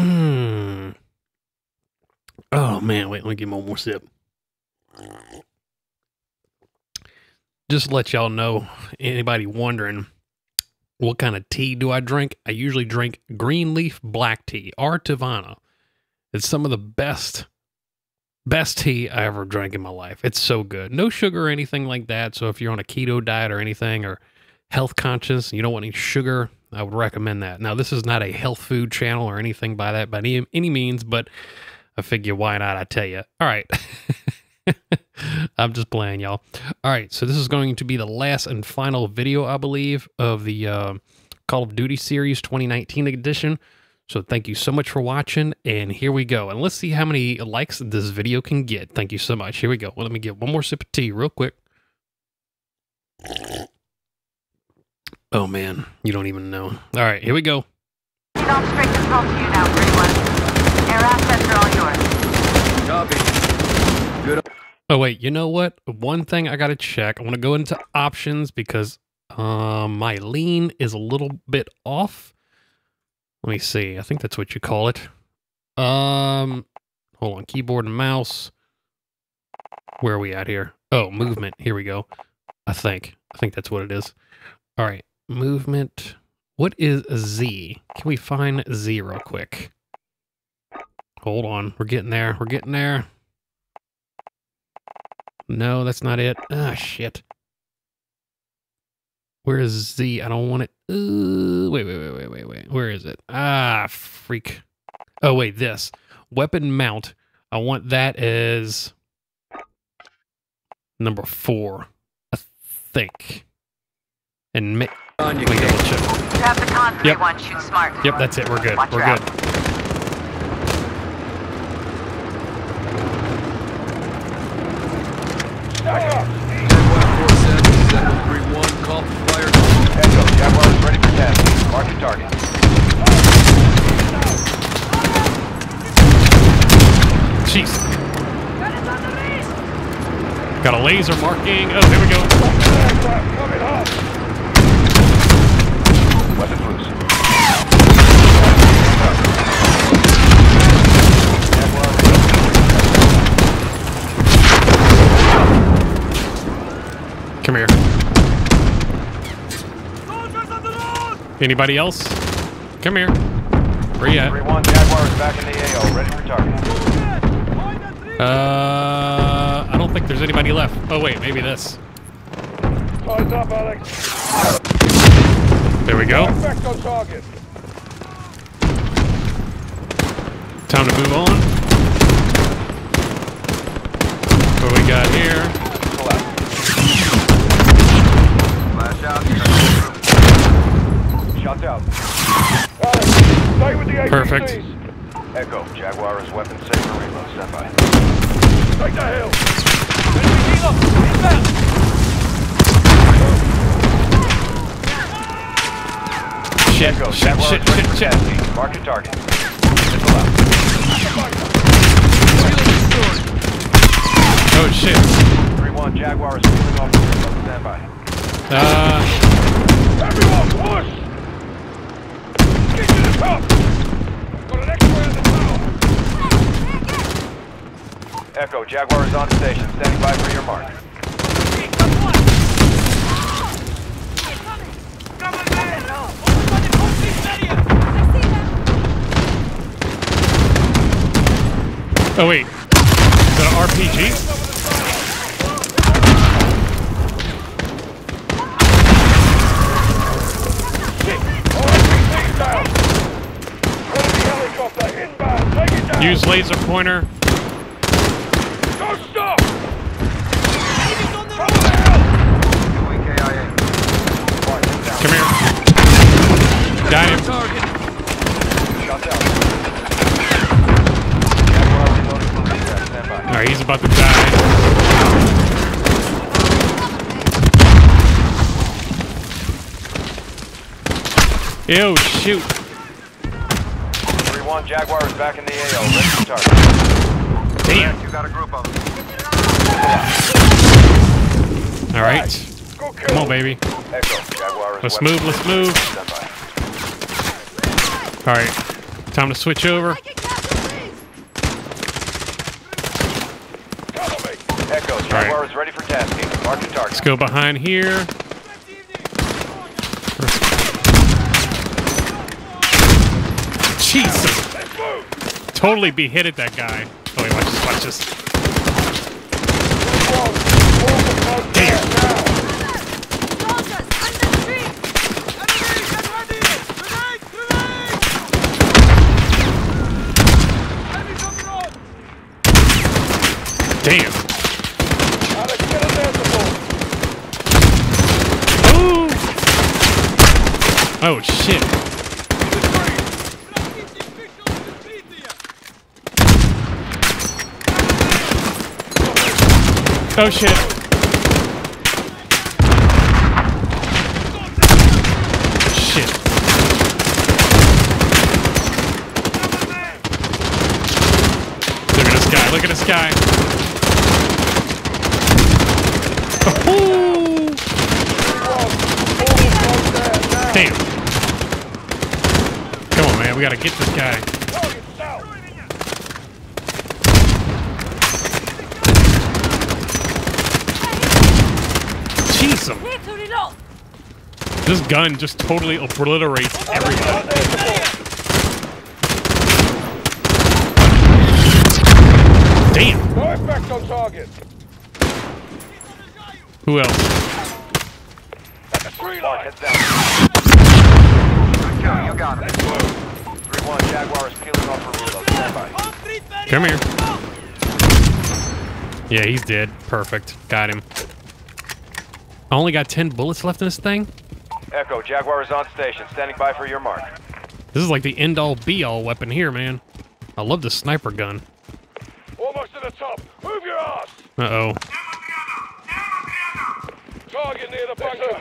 Mm. Oh man, wait, let me get one more sip. Just let y'all know, anybody wondering what kind of tea do I drink? I usually drink green leaf black tea or Teavana. It's some of the best best tea I ever drank in my life. It's so good. No sugar or anything like that. So if you're on a keto diet or anything or health conscious, you don't want any sugar, I would recommend that. Now, this is not a health food channel or anything by that by any, any means, but I figure why not? I tell you. All right. I'm just playing, y'all. All right, so this is going to be the last and final video, I believe, of the uh, Call of Duty series 2019 edition. So thank you so much for watching, and here we go. And let's see how many likes this video can get. Thank you so much. Here we go. Well, let me get one more sip of tea real quick. Oh, man. You don't even know. All right, here we go. Stop straight control to you now, 31. Air assets are all yours. Copy. Good. Oh wait, you know what? One thing I gotta check. I want to go into options because um my lean is a little bit off. Let me see. I think that's what you call it. Um, hold on. Keyboard and mouse. Where are we at here? Oh, movement. Here we go. I think. I think that's what it is. All right, movement. What is Z? Can we find Z real quick? Hold on. We're getting there. We're getting there. No, that's not it. Ah, shit. Where is Z? I don't want it. Wait, wait, wait, wait, wait, wait. Where is it? Ah, freak. Oh, wait, this. Weapon mount. I want that as number four, I think. And ma- On you me double check. You have the con Yep. 31. Shoot smart. Yep, that's it. We're good. Watch We're good. out. Call for fire. Echo, Jaguar is ready for task. Mark your target. Jeez. Got a laser marking. Oh, there we go. Weapons loose. Come here. Anybody else? Come here. Where you at? 3-1, Jaguar is back in the AO, ready for target. Uh, I don't think there's anybody left. Oh wait, maybe this. Time's up, Alex. There we go. Back on target. Time to move on. What we got here? Pull out. Flash out. Shots out. Alex, stay with the Perfect. Echo, Jaguar is weapon safe for reload. Stand by. Take the hill. Shit, Echo, shit, Jaguar shit, ready shit, for shit. task. Mark your target. Missile out. Oh shit. 3-1, Jaguar is wheeling off the reload. Stand by. Uh, Everyone, push. Get to the top. Got an X-ray on the tower. Echo, Jaguar is on station. Standing by for your mark. Oh wait. Is that an RPG? Use laser pointer. Don't stop. Come here. Got him. Alright, he's about to die. Ew, shoot. 3-1, Jaguar is back in the AO, ready for target. Damn. You got a group of them. Alright. Come on, baby. Echo, Jaguar is Let's move, let's move. Alright. Time to switch over. Cover me. Echo, Jaguar is ready for tasking. Mark your target. Let's go behind here. Jesus. Totally beheaded that guy. Oh, wait, watch this, watch this. Damn. Damn. Alex, get in there, support. Ooh. Oh, shit. Oh, shit. Shit. Look at this guy. Look at this guy. Oh. Damn. Come on, man. We gotta get this guy. Jeez, um, this gun just totally obliterates everybody. Damn. No effect on target. Who else? Three Mark, lines. heads down. Good kill. You got him. 3-1, Jaguar is peeling off for reload. Stand by. Come here. Yeah, he's dead. Perfect. Got him. I only got 10 bullets left in this thing? Echo, Jaguar is on station. Standing by for your mark. This is like the end-all, be-all weapon here, man. I love the sniper gun. Almost to the top. Move your ass. Uh-oh. Target near the bunker.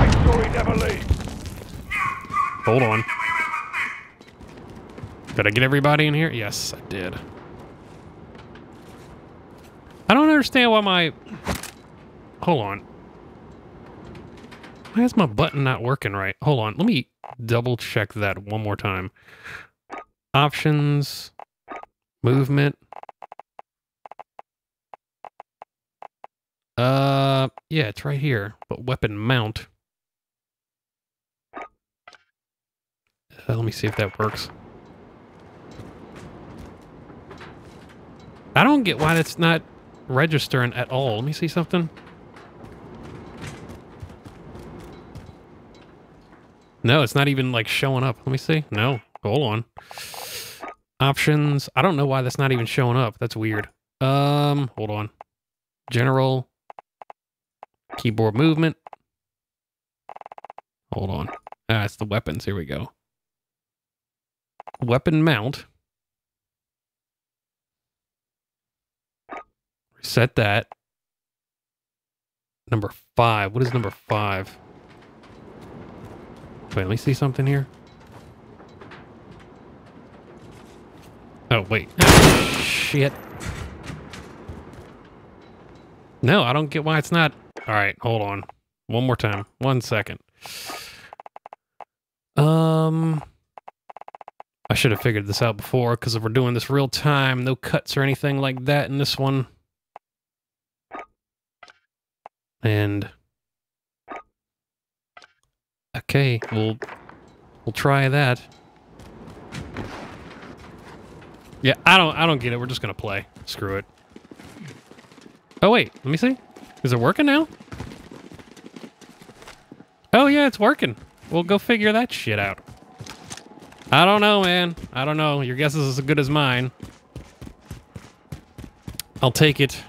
Make sure he never leaves. Hold on. Did I get everybody in here? Yes, I did. I don't understand why my... Hold on. Why is my button not working right? Hold on. Let me double check that one more time. Options. Movement. Uh, yeah, it's right here. But weapon mount. Uh, let me see if that works. I don't get why that's not registering at all. Let me see something. No, it's not even like showing up. Let me see. No, hold on. Options. I don't know why that's not even showing up. That's weird. Um, hold on. General. Keyboard movement. Hold on. Ah, it's the weapons. Here we go. Weapon mount. Reset that. Number five. What is number five? Wait, let me see something here. Oh, wait. Shit. No, I don't get why it's not. All right, hold on. One more time. One second. Um, should have figured this out before because if we're doing this real time, no cuts or anything like that in this one. And okay, we'll we'll try that. Yeah, I don't I don't get it. We're just gonna play. Screw it. Oh wait, let me see. Is it working now? Oh yeah, it's working. We'll go figure that shit out. I don't know, man. I don't know. Your guess is as good as mine. I'll take it.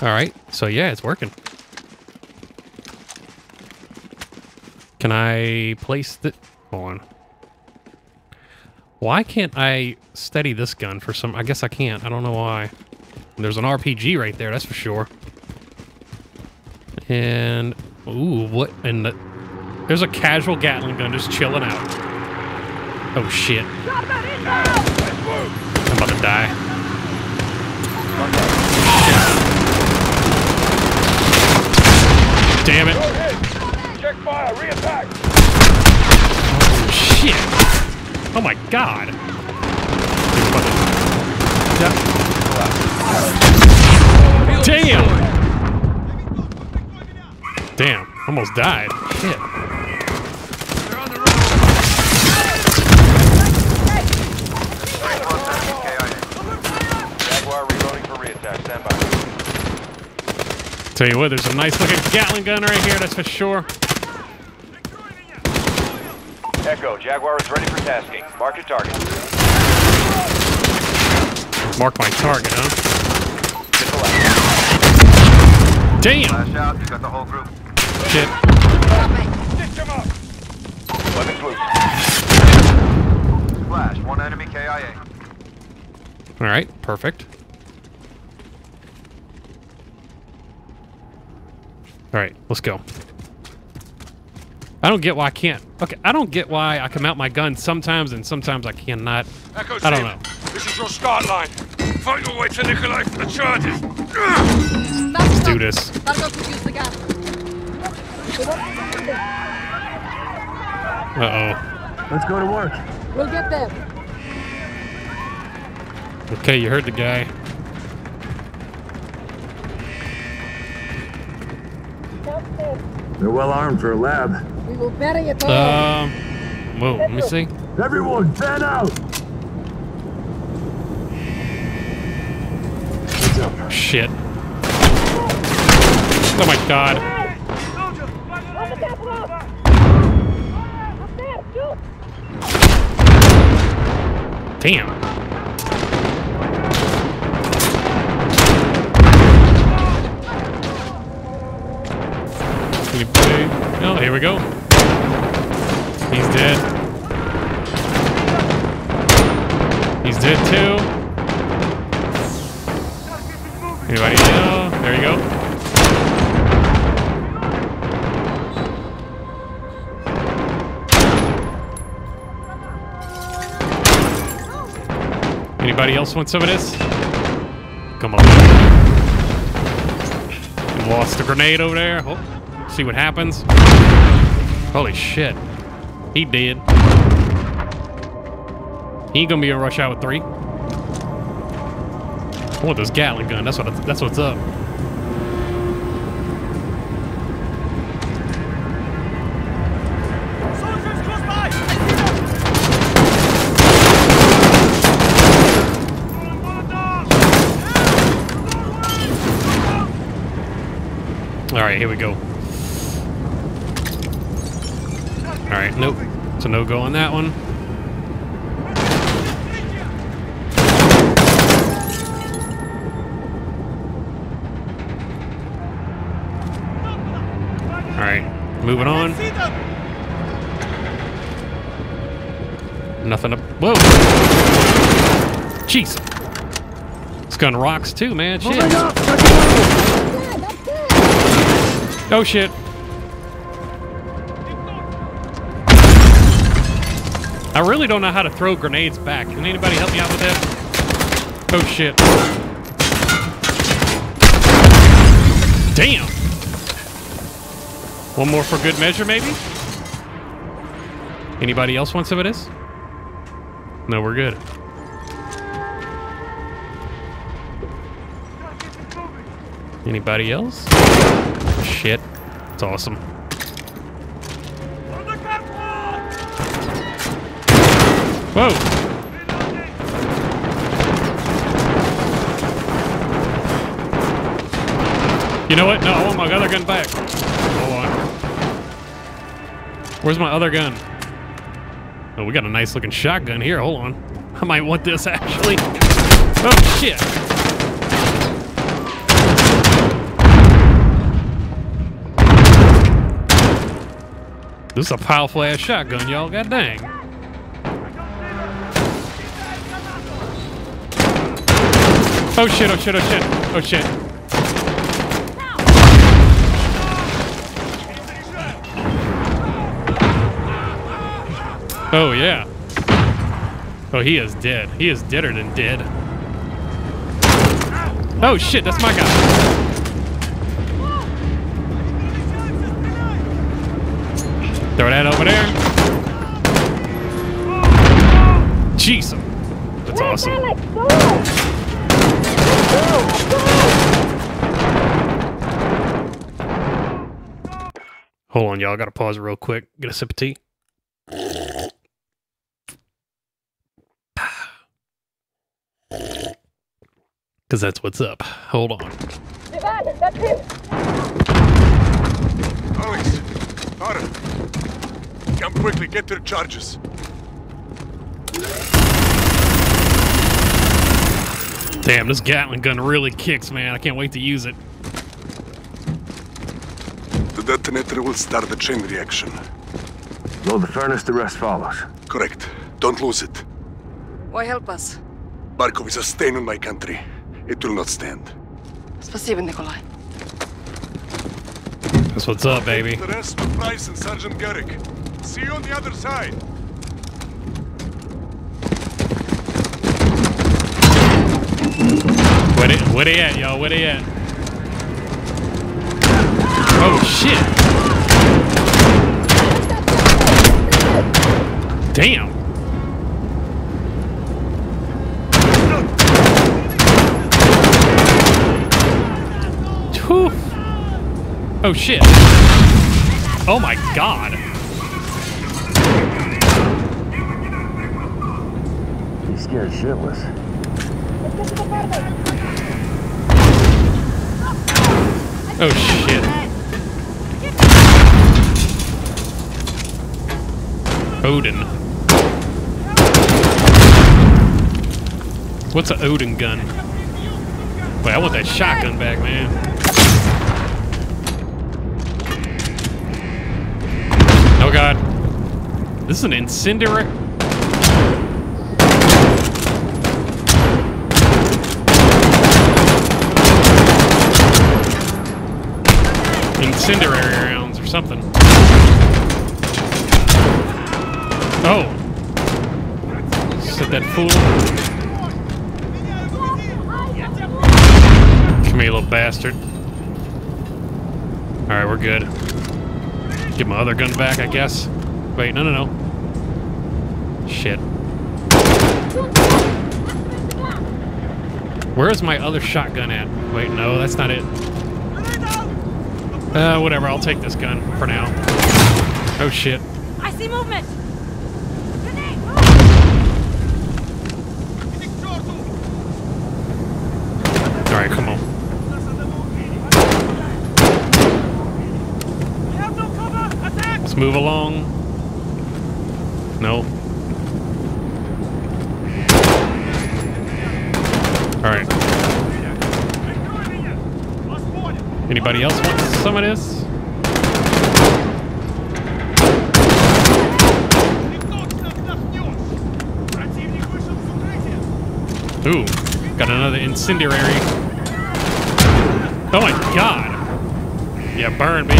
All right. So yeah, it's working. Can I place the... Hold on. Why can't I steady this gun for some... I guess I can't. I don't know why. There's an RPG right there, that's for sure. And... Ooh, what? And the, there's a casual Gatling gun just chilling out. Oh shit! I'm about to die. Damn it! Check fire. Reattack. Oh shit! Oh my god! Damn! For almost died. by. Tell you what, there's a nice looking Gatling gun right here, that's for sure. Echo, Jaguar is ready for tasking. Mark your target. Mark my target, huh? Damn! Flash out. You got the whole group. Shit. Stitch them up! Weapons loose. Flash. One enemy KIA. Alright, perfect. Alright, let's go. I don't get why I can't. Okay, I don't get why I can mount my gun sometimes and sometimes I cannot. Echo I don't know. This is your start line. Fight your way to Nikolai for the charges. Let's do this. Targo could use the gas. Uh Let's go to work. We'll get there. oh. Okay, you heard the guy. They're well armed for a lab. We will bury it all. Um, whoa, let me see. Everyone, fan out! Shit. Oh my god. Damn. Oh, here we go. He's dead. He's dead too. Anybody? There you go. Anybody else want some of this? Come on. We lost a grenade over there. Oh, see what happens. Holy shit. He did. He ain't gonna be a rush out hour three. I want this Gatling gun. That's what. That's what's up. All right, here we go. All right, nope. So no go on that one. All right, moving on. Nothing up. Whoa! Jeez. This gun rocks too, man. Shit. Oh shit. I really don't know how to throw grenades back. Can anybody help me out with that? Oh shit. Damn. One more for good measure, maybe? Anybody else want some of this? No, we're good. Anybody else? Shit. It's awesome. Whoa! You know what? No, I want my other gun back. Hold on. Where's my other gun? Oh, we got a nice looking shotgun here. Hold on. I might want this actually. Oh, shit. This is a powerful ass shotgun, y'all. God dang. Oh shit, oh shit, oh shit, oh shit. Oh yeah. Oh, he is dead. He is deader than dead. Oh shit, that's my guy. Throw that over there. Jeez. That's awesome. Hold on, y'all. I gotta pause real quick. Get a sip of tea. Because that's what's up. Hold on. Alex, Tara, come quickly, get to the charges. Damn, this Gatling gun really kicks, man. I can't wait to use it. The detonator will start the chain reaction. Load the furnace, the rest follows. Correct. Don't lose it. Why help us? Barkov is a stain on my country. It will not stand. Спасибо, Nikolai. That's what's up, baby. The rest with Price and Sergeant Garrick. See you on the other side. Where they, where they at, y'all? Where they at? Oh, shit. Damn. Oh, shit. Oh, my God. He's scared shitless. Oh, shit. Odin. What's an Odin gun? Wait, I want that shotgun back, man. This is an incendiary. Incendiary rounds or something. Oh. Set that fool. Come here, little bastard. Alright, we're good. Get my other gun back, I guess. Wait, no, no, no. Shit. Where is my other shotgun at? Wait, no, that's not it. Uh, whatever, I'll take this gun for now. Oh, shit. I see movement! Alright, come on. Let's move along. No. Alright. Anybody else want some of this? Ooh, got another incendiary. Oh my god! Yeah, burn me.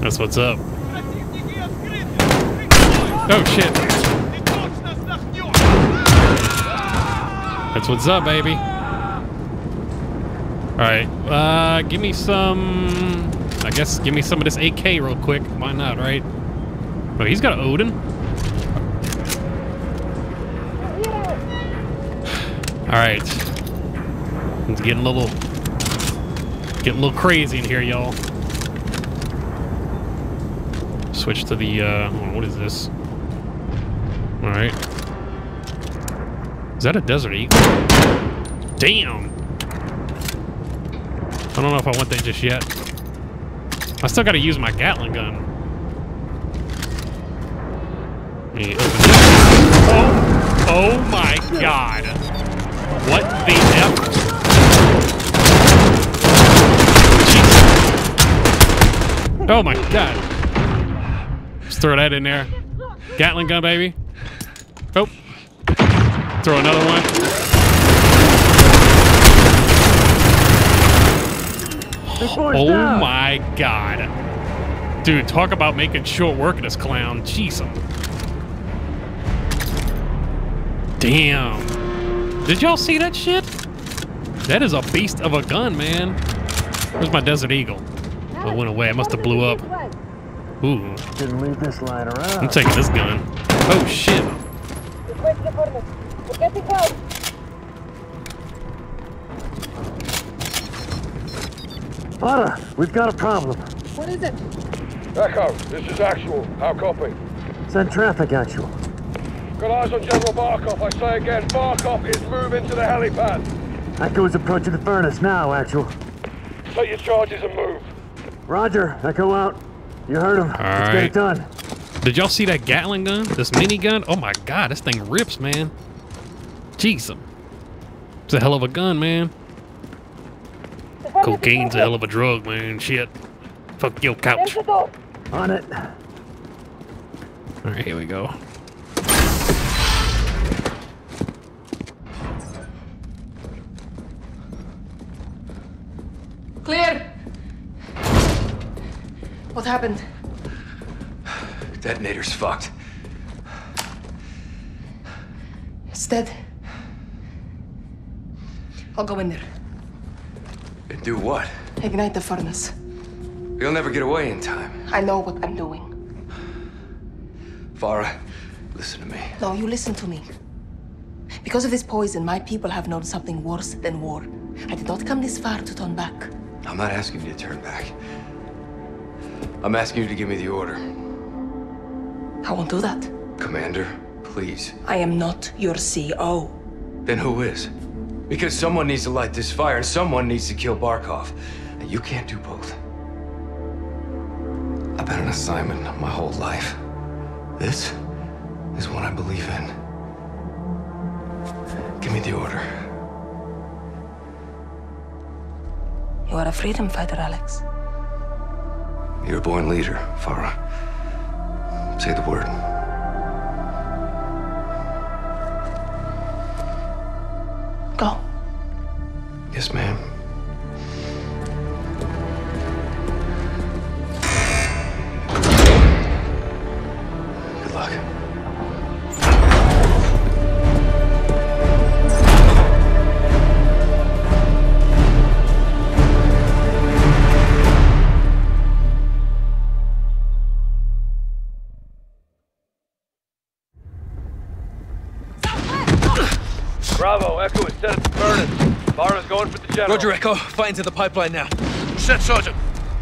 That's what's up. Oh shit. That's what's up, baby. Alright, uh, give me some... I guess give me some of this AK real quick. Why not, right? Oh, he's got Odin. Alright. It's getting a little... Getting a little crazy in here, y'all. Switch to the, uh... What is this? Alright. Is that a Desert Eagle? Damn! I don't know if I want that just yet. I still gotta use my Gatling gun. Oh, oh my god. What the F? Oh my god. Just throw that in there. Gatling gun, baby. Throw another one. Oh my god. Dude, talk about making short work of this clown. Jeez. Damn. Did y'all see that shit? That is a beast of a gun, man. Where's my Desert Eagle? Oh, it went away. It must have blew up. Ooh, Didn't leave this lying I'm taking this gun. Oh, shit. Otta, we've got a problem. What is it? Echo, this is Actual. How copy? Send traffic actual. Got eyes on General Barkov. I say again, Barkov is moving to the helipad. Echo is approaching the furnace now, actual. Take your charges and move. Roger, Echo out. You heard him. Let's get it done. Did y'all see that Gatling gun? This mini gun? Oh my god, this thing rips, man. Jeez. It's a hell of a gun, man. Cocaine's a hell of a drug, man. Shit. Fuck your couch. On it. Alright, here we go. Clear! What happened? Detonator's fucked. It's dead. I'll go in there. And do what? Ignite the furnace. You'll never get away in time. I know what I'm doing. Farah, listen to me. No, you listen to me. Because of this poison, my people have known something worse than war. I did not come this far to turn back. I'm not asking you to turn back. I'm asking you to give me the order. I won't do that. Commander, please. I am not your CO. Then who is? Because someone needs to light this fire and someone needs to kill Barkov. And you can't do both. I've been an assignment my whole life. This is what I believe in. Give me the order. You are a freedom fighter, Alex. You're a born leader, Farah. Say the word. Roger, Echo. Fighting to the pipeline now. Set, Sergeant.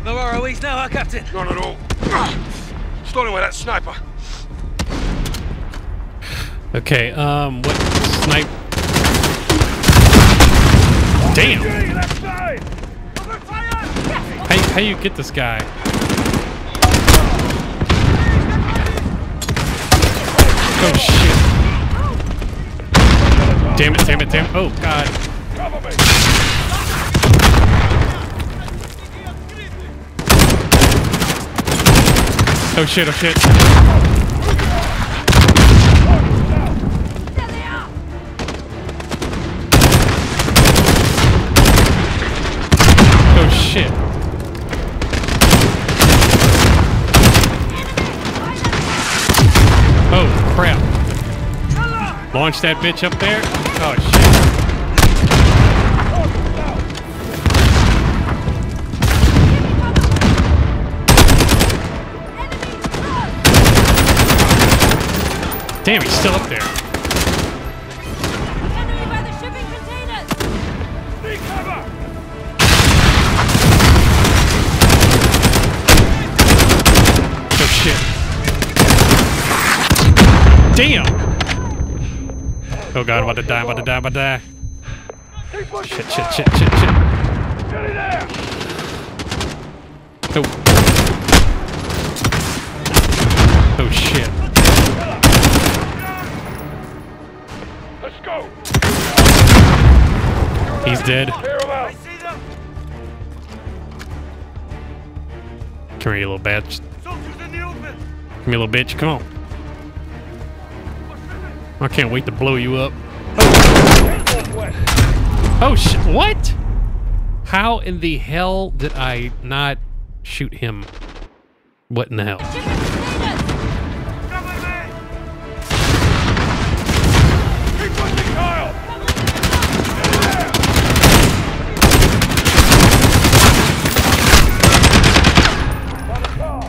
No ROEs now, huh, Captain? None at all. Stolen with that sniper. Okay, um, what snipe? Damn! Hey! How, how you get this guy? Oh shit. Damn it, damn it, damn it. Oh god. Cover me! Oh shit, oh shit. Oh shit. Oh crap. Launch that bitch up there. Oh shit. Damn, he's still up there. Enemy by the shipping containers! Need cover! Oh shit. Damn! Oh god, I'm about to die, I'm about to die, I'm about to die. Shit, shit, shit, shit, shit. Get in there! Oh. Oh shit. Let's go! He's dead. Clear him out! Come here, you little bitch. Soldiers in the open! Come here, little bitch. Come on. I can't wait to blow you up. Northwest! Oh shit! What? How in the hell did I not shoot him? What in the hell?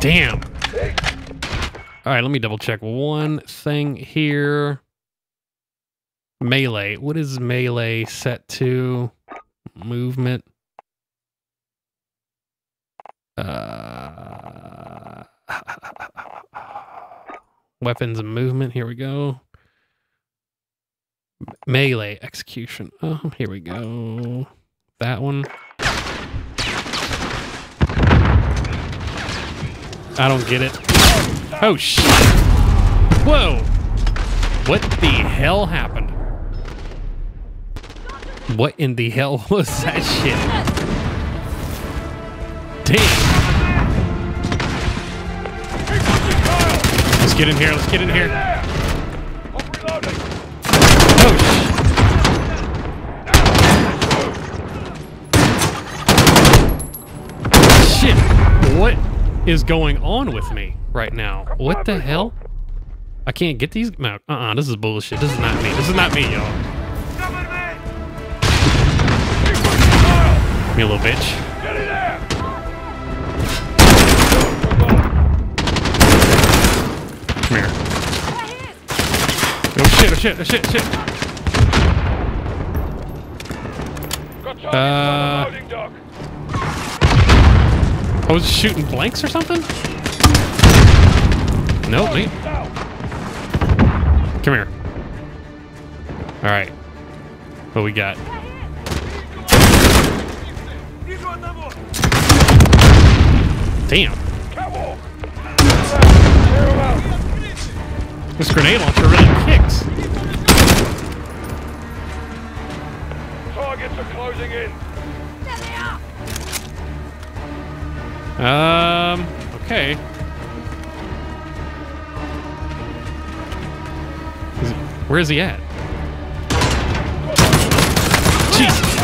Damn. All right, let me double check one thing here. Melee. What is melee set to? Movement. Uh, weapons and movement. Here we go. Melee execution. Oh, here we go. That one. I don't get it. Oh shit! Whoa! What the hell happened? What in the hell was that shit? Damn! Let's get in here. Let's get in here. Oh shit! What is going on with me right now? What the hell? I can't get these. No, uh-uh. This is bullshit. This is not me. This is not me, y'all. Me a little bitch. Get in there. Come here. Oh shit! Oh shit! Oh shit! Shit! Uh, I was shooting blanks or something? Nope, me. Come here. All right. What we got? Damn. This grenade launcher really kicks. Targets are closing in. Um. Okay. Is it, where is he at? Jesus.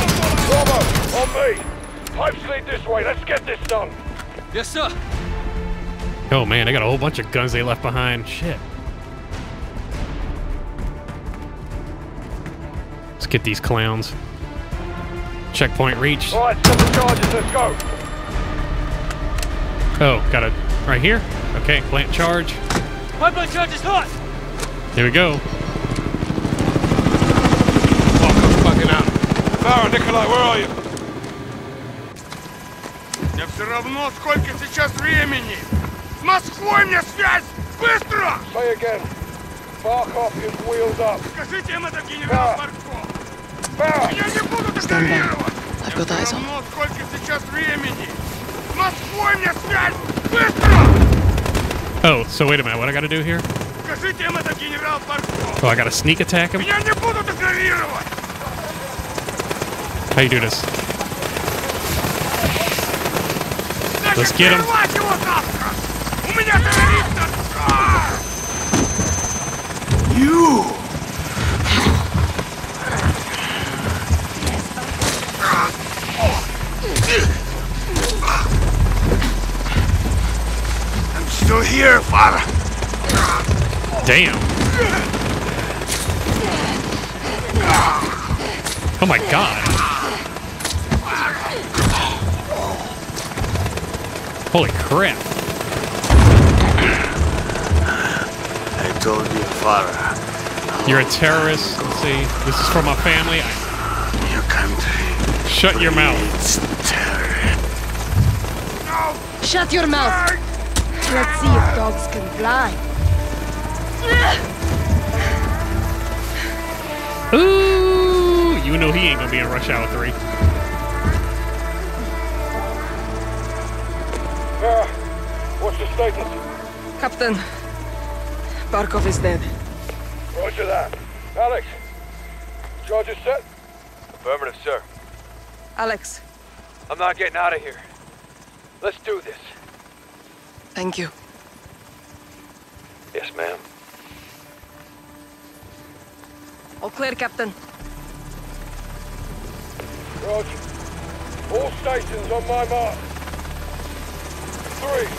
Bravo, on me. Pipes lead this way. Let's get this done. Yes, sir. Oh man, they got a whole bunch of guns they left behind. Shit. Let's get these clowns. Checkpoint reached. All right, set the charges. Let's go. Oh, got it right here. Okay, plant charge. Pipeline charge is hot. Here we go. Fucking out. Farah, Nikolai, where are you? Мне все равно, сколько сейчас времени! С Москвой мне связь! Быстро! Say again. Barkov is wheeled up. Скажите им это генерал Да. Барков! Farah! Меня не будут Stand by. игнорировать! I've Мне got eyes все on. равно, сколько сейчас времени! Oh, so wait a minute, what I gotta do here? Oh, I gotta sneak attack him? How you do this? Let's get him! You! Here, father. Damn. Oh my god. Holy crap. I told you, father. You're a terrorist. Let's see. This is for my family. I- Your country Shut your mouth. terror. No! Shut your mouth. Let's see if dogs can fly. Ooh, you know he ain't gonna be in Rush Hour 3. Farah, what's the status? Captain, Barkov is dead. Roger that. Alex, charges set? Affirmative, sir. Alex, I'm not getting out of here. Let's do this. Thank you. Yes, ma'am. All clear, Captain. Roger. All stations on my mark. Three,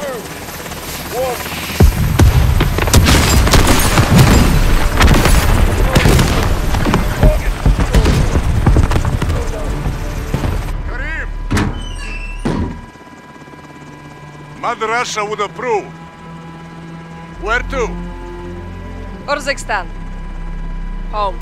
two, one. Mother Russia would approve. Where to? Urzikstan. Home.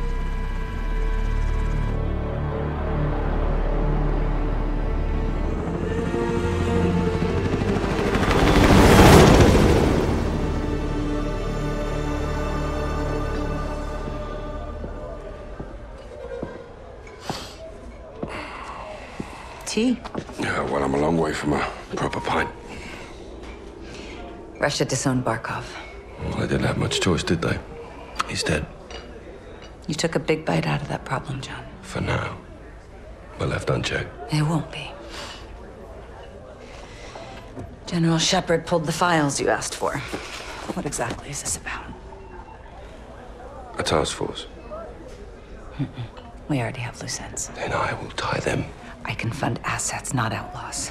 Tea. Yeah, well, I'm a long way from a proper pint. Russia disowned Barkov. Well, they didn't have much choice, did they? He's dead. You took a big bite out of that problem, John. For now. But left unchecked. It won't be. General Shepard pulled the files you asked for. What exactly is this about? A task force. We already have loose ends. Then I will tie them. I can fund assets, not outlaws.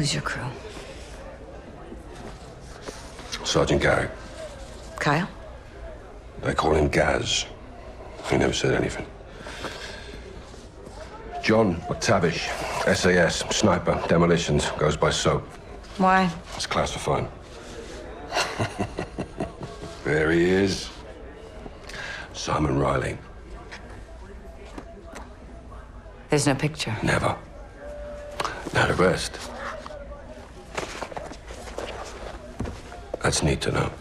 Who's your crew? Sergeant Garrick. Kyle? They call him Gaz. He never said anything. John MacTavish, SAS, sniper, demolitions, goes by SOAP. Why? It's classified. there he is. Simon Riley. There's no picture. Never. Now the rest. That's neat to know.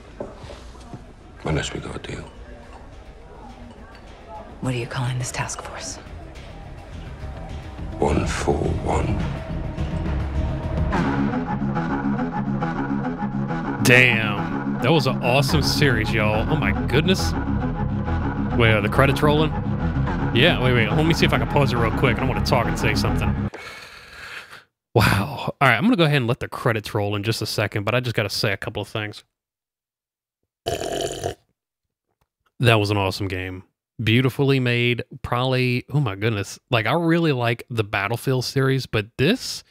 Unless we got a deal. What are you calling this task force? One for one. Damn. That was an awesome series, y'all. Oh my goodness. Wait, are the credits rolling? Yeah, wait, wait. Let me see if I can pause it real quick. I don't want to talk and say something. All right, I'm going to go ahead and let the credits roll in just a second, but I just got to say a couple of things. That was an awesome game. Beautifully made. Probably, oh my goodness. Like, I really like the Battlefield series, but this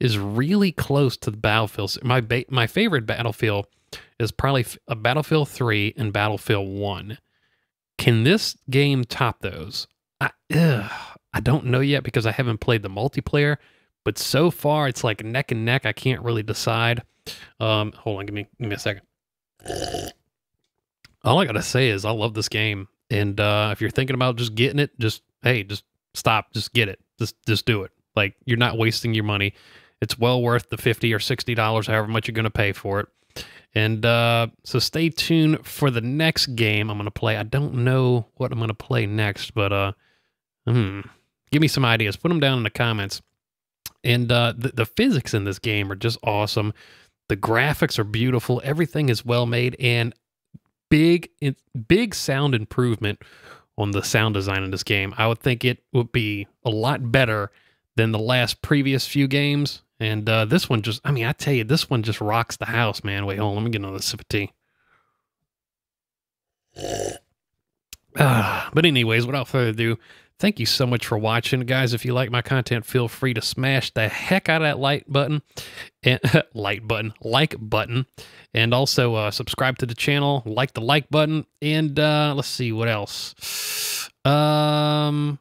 is really close to the Battlefield. My, ba- my favorite Battlefield is probably a Battlefield 3 and Battlefield 1. Can this game top those? I, ugh, I don't know yet because I haven't played the multiplayer, but so far it's like neck and neck. I can't really decide. Um, hold on, give me give me a second. All I gotta say is I love this game, and uh, if you're thinking about just getting it, just hey, just stop, just get it, just just do it. Like you're not wasting your money. It's well worth the fifty or sixty dollars, however much you're gonna pay for it. And uh, so stay tuned for the next game I'm going to play. I don't know what I'm going to play next, but uh, hmm, give me some ideas. Put them down in the comments. And uh, the, the physics in this game are just awesome. The graphics are beautiful. Everything is well made and big, big sound improvement on the sound design in this game. I would think it would be a lot better than the last previous few games. And uh, this one just, I mean, I tell you, this one just rocks the house, man. Wait, hold on. Let me get another sip of tea. Ah, but, anyways, without further ado, thank you so much for watching. Guys, if you like my content, feel free to smash the heck out of that like button and like button, like button, and also uh, subscribe to the channel, like the like button, and uh, let's see what else. Um,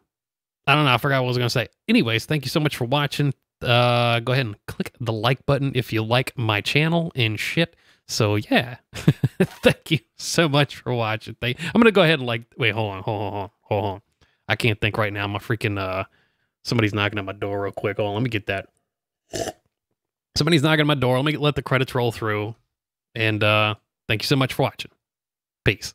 I don't know. I forgot what I was to say. Anyways, thank you so much for watching uh go ahead and click the like button if you like my channel and shit so yeah thank you so much for watching thank i'm gonna go ahead and like wait hold on hold on hold on hold on i can't think right now. My freaking uh somebody's knocking at my door real quick. On let me get that. Somebody's knocking at my door. Let me let the credits roll through. And uh thank you so much for watching. Peace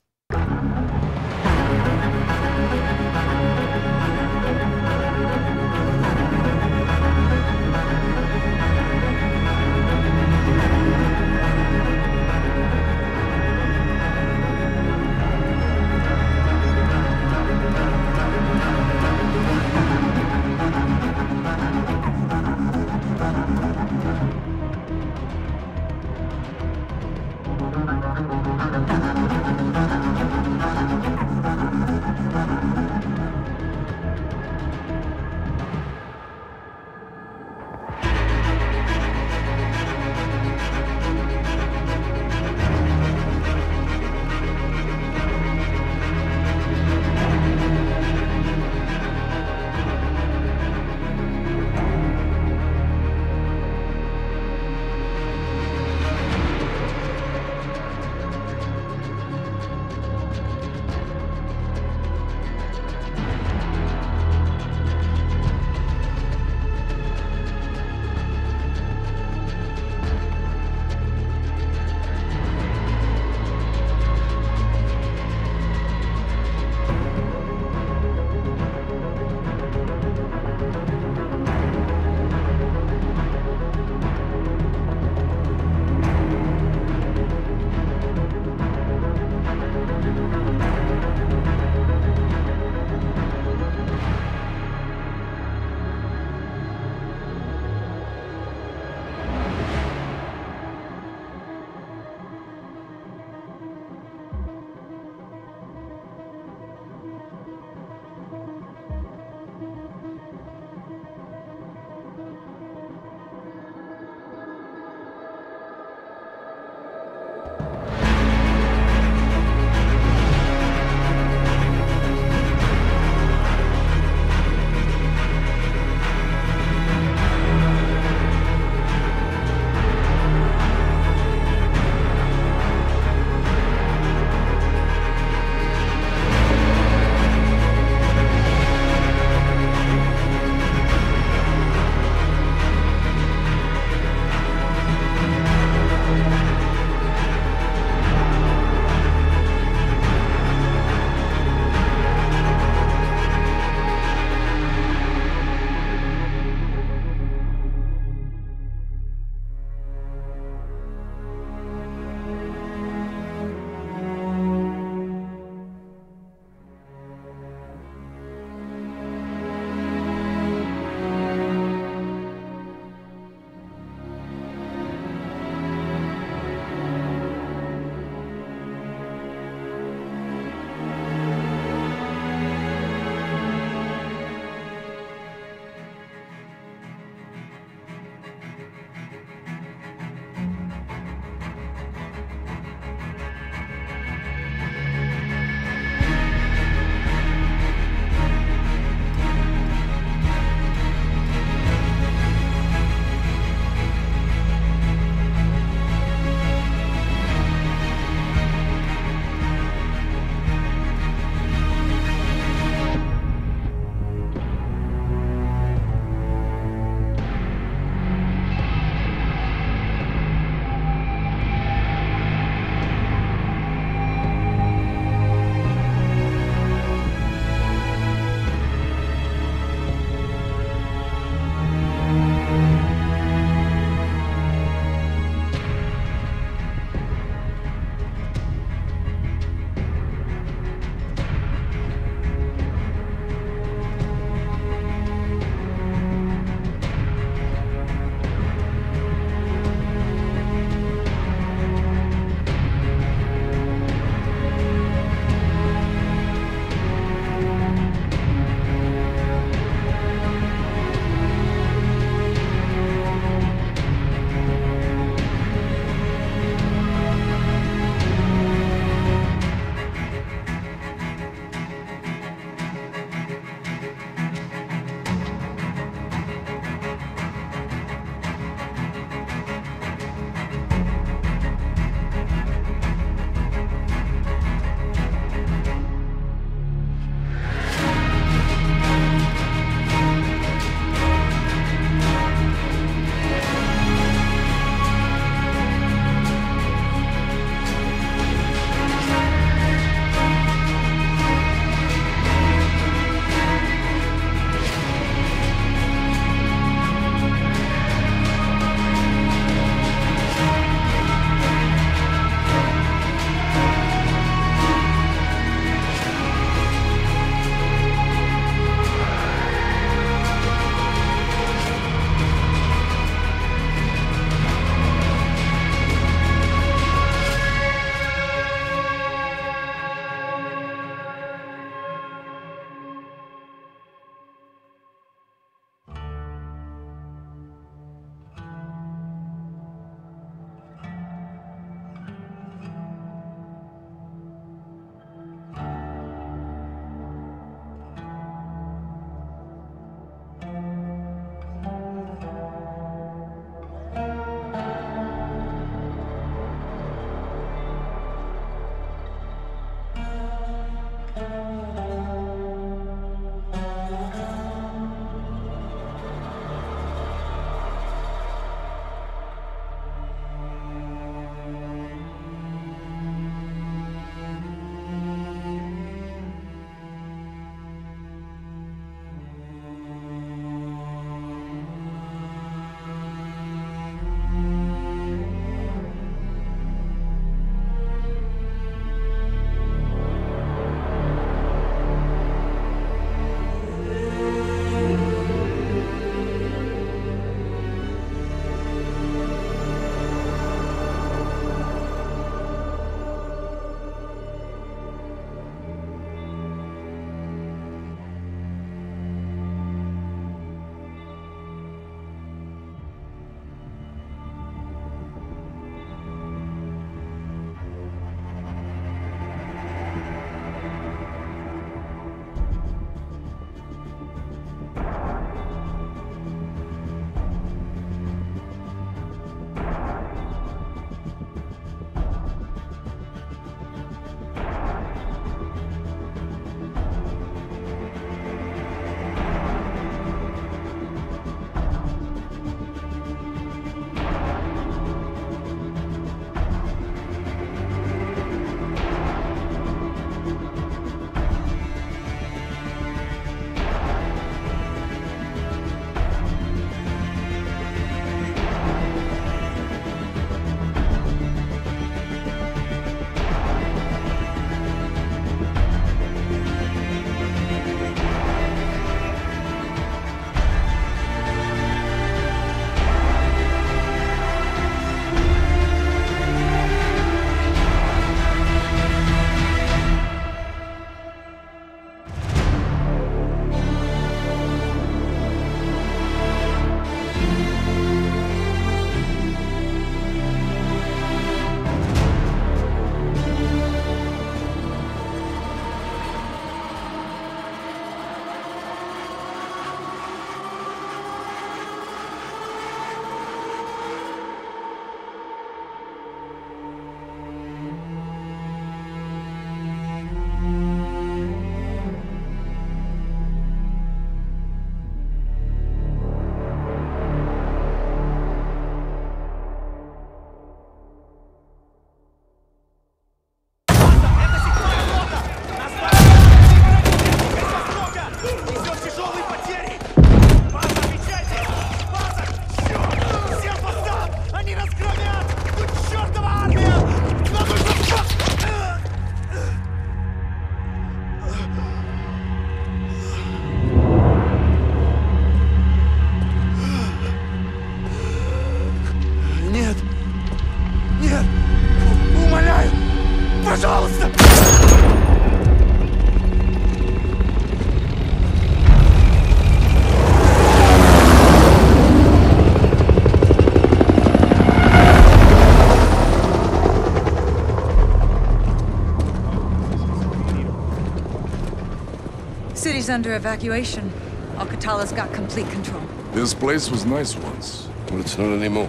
City's under evacuation. Al-Qatala's got complete control. This place was nice once. Well, it's not anymore.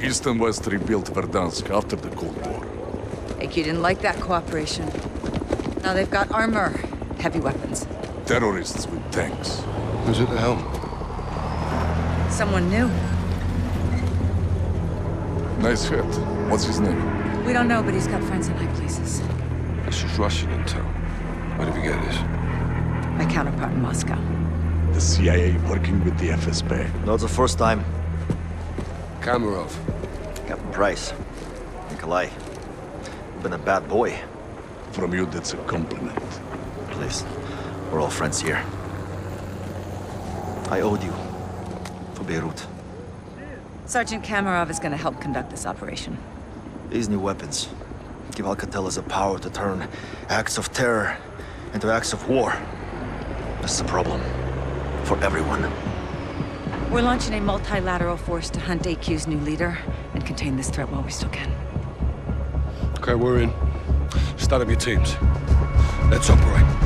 East and West rebuilt Verdansk after the Cold War. Like you didn't like that cooperation. Now they've got armor, heavy weapons. Terrorists with tanks. Who's at the helm? Someone new. Nice hit. What's his name? We don't know, but he's got friends in high places. This is Russian intel. Where did we get this? My counterpart in Moscow. The CIA working with the FSB. Not the first time. Kamarov. Captain Price. Nikolai. You've been a bad boy. From you, that's a compliment. Please. We're all friends here. I owed you. For Beirut. Sergeant Kamarov is gonna help conduct this operation. These new weapons give Al-Qatala the power to turn acts of terror into acts of war. That's the problem. For everyone. We're launching a multilateral force to hunt AQ's new leader and contain this threat while we still can. Okay, we're in. Start up your teams. Let's operate.